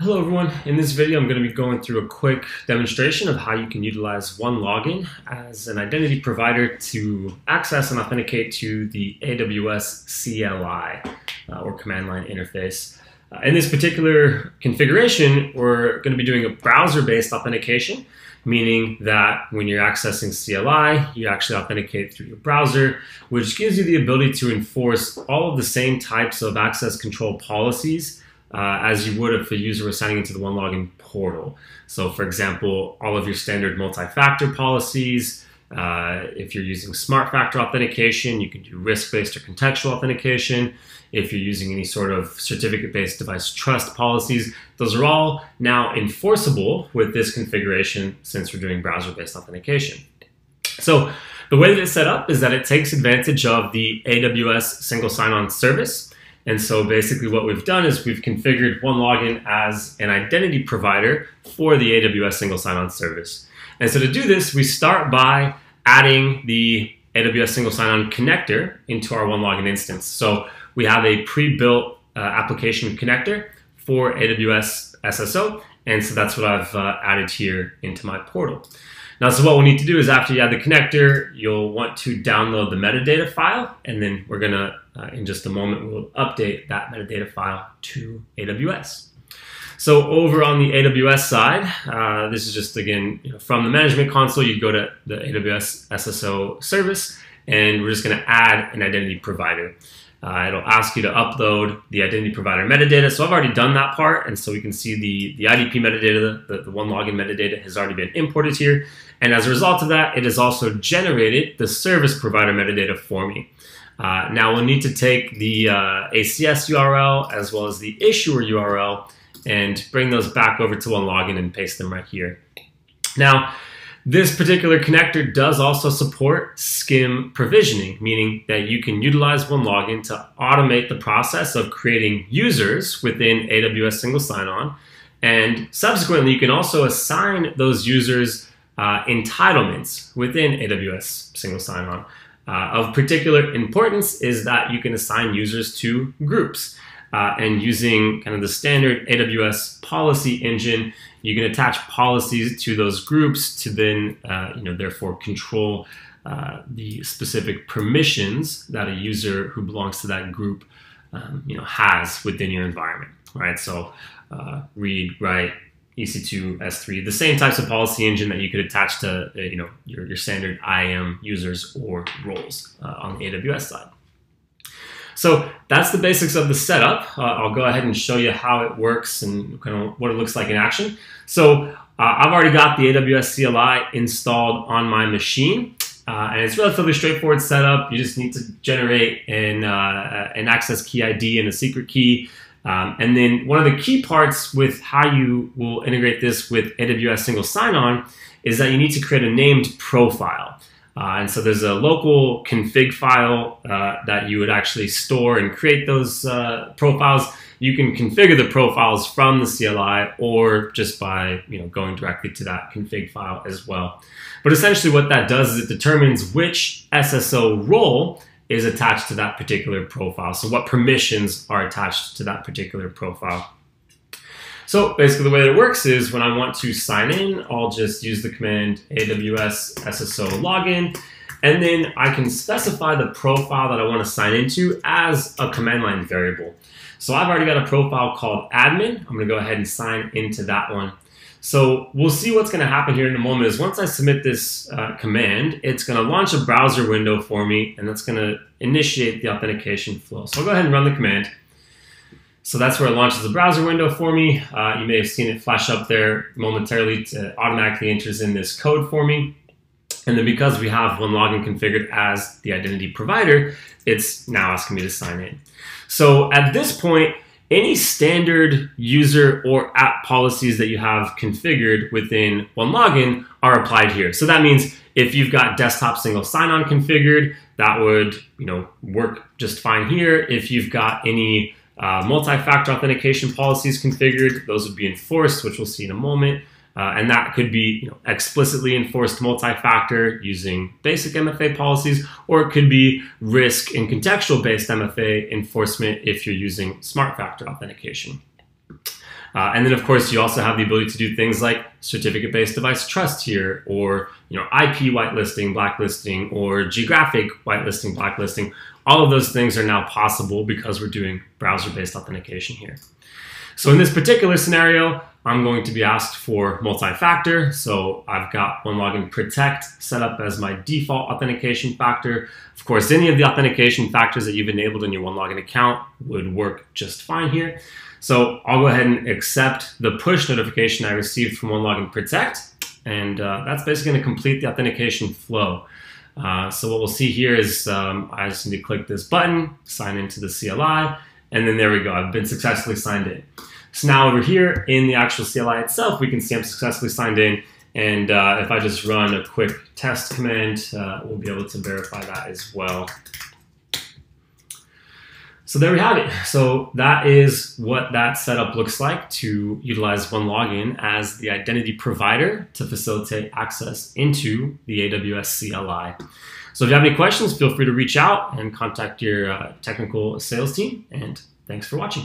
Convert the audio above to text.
Hello everyone, in this video I'm going to be going through a quick demonstration of how you can utilize OneLogin as an identity provider to access and authenticate to the AWS CLI uh, or command line interface. Uh, in this particular configuration, we're going to be doing a browser-based authentication, meaning that when you're accessing CLI, you actually authenticate through your browser, which gives you the ability to enforce all of the same types of access control policies uh, as you would if a user was signing into the OneLogin portal. So, for example, all of your standard multi-factor policies. Uh, if you're using SmartFactor authentication, you can do risk-based or contextual authentication. If you're using any sort of certificate-based device trust policies, those are all now enforceable with this configuration since we're doing browser-based authentication. So the way that it's set up is that it takes advantage of the AWS single sign-on service. And so basically what we've done is we've configured OneLogin as an identity provider for the AWS single sign-on service. And so to do this, we start by adding the AWS single sign-on connector into our OneLogin instance. So we have a pre-built uh, application connector for AWS SSO. And so that's what I've uh, added here into my portal. Now, so what we need to do is after you add the connector, you'll want to download the metadata file, and then we're gonna, uh, in just a moment, we'll update that metadata file to AWS. So over on the AWS side, uh, this is just, again, you know, from the management console, you go to the AWS SSO service, and we're just gonna add an identity provider. Uh, it'll ask you to upload the identity provider metadata. So I've already done that part, and so we can see the, the IDP metadata, the, the OneLogin metadata has already been imported here. And as a result of that, it has also generated the service provider metadata for me. Uh, now we'll need to take the uh, ACS URL as well as the issuer URL and bring those back over to OneLogin and paste them right here. Now, this particular connector does also support SCIM provisioning, meaning that you can utilize OneLogin to automate the process of creating users within AWS single sign-on. And subsequently, you can also assign those users uh, entitlements within AWS single sign-on. Uh, of particular importance is that you can assign users to groups. Uh, and using kind of the standard AWS policy engine, you can attach policies to those groups to then, uh, you know, therefore control uh, the specific permissions that a user who belongs to that group, um, you know, has within your environment, right? So uh, read, write, EC2, S3, the same types of policy engine that you could attach to, uh, you know, your, your standard IAM users or roles uh, on the AWS side. So that's the basics of the setup. Uh, I'll go ahead and show you how it works and kind of what it looks like in action. So uh, I've already got the AWS CLI installed on my machine. Uh, and it's relatively straightforward setup. You just need to generate an, uh, an access key ID and a secret key. Um, and then one of the key parts with how you will integrate this with AWS single sign-on is that you need to create a named profile. Uh, and so there's a local config file uh, that you would actually store and create those uh, profiles. You can configure the profiles from the CLI or just by you know going directly to that config file as well. But essentially what that does is it determines which SSO role is attached to that particular profile. So what permissions are attached to that particular profile. So basically the way that it works is when I want to sign in, I'll just use the command AWS SSO login, and then I can specify the profile that I want to sign into as a command line variable. So I've already got a profile called admin. I'm going to go ahead and sign into that one. So we'll see what's going to happen here in a moment is once I submit this uh, command, it's going to launch a browser window for me, and that's going to initiate the authentication flow. So I'll go ahead and run the command. So that's where it launches the browser window for me. Uh, you may have seen it flash up there momentarily to automatically enters in this code for me. And then because we have OneLogin configured as the identity provider, it's now asking me to sign in. So at this point, any standard user or app policies that you have configured within OneLogin are applied here. So that means if you've got desktop single sign-on configured, that would you know work just fine here. If you've got any uh, multi-factor authentication policies configured, those would be enforced, which we'll see in a moment. Uh, and that could be you know, explicitly enforced multi-factor using basic MFA policies, or it could be risk and contextual-based MFA enforcement if you're using SmartFactor authentication. Uh, and then, of course, you also have the ability to do things like certificate-based device trust here, or you know, IP whitelisting, blacklisting, or geographic whitelisting, blacklisting. All of those things are now possible because we're doing browser-based authentication here. So in this particular scenario, I'm going to be asked for multi-factor. So I've got OneLogin Protect set up as my default authentication factor. Of course, any of the authentication factors that you've enabled in your OneLogin account would work just fine here. So I'll go ahead and accept the push notification I received from OneLogin Protect, and uh, that's basically going to complete the authentication flow. Uh, so what we'll see here is um, I just need to click this button, sign into the CLI, and then there we go. I've been successfully signed in. So now over here in the actual CLI itself, we can see I'm successfully signed in. And uh, if I just run a quick test command, uh, we'll be able to verify that as well. So there we have it. So that is what that setup looks like to utilize OneLogin as the identity provider to facilitate access into the AWS CLI. So if you have any questions, feel free to reach out and contact your uh, technical sales team. And thanks for watching.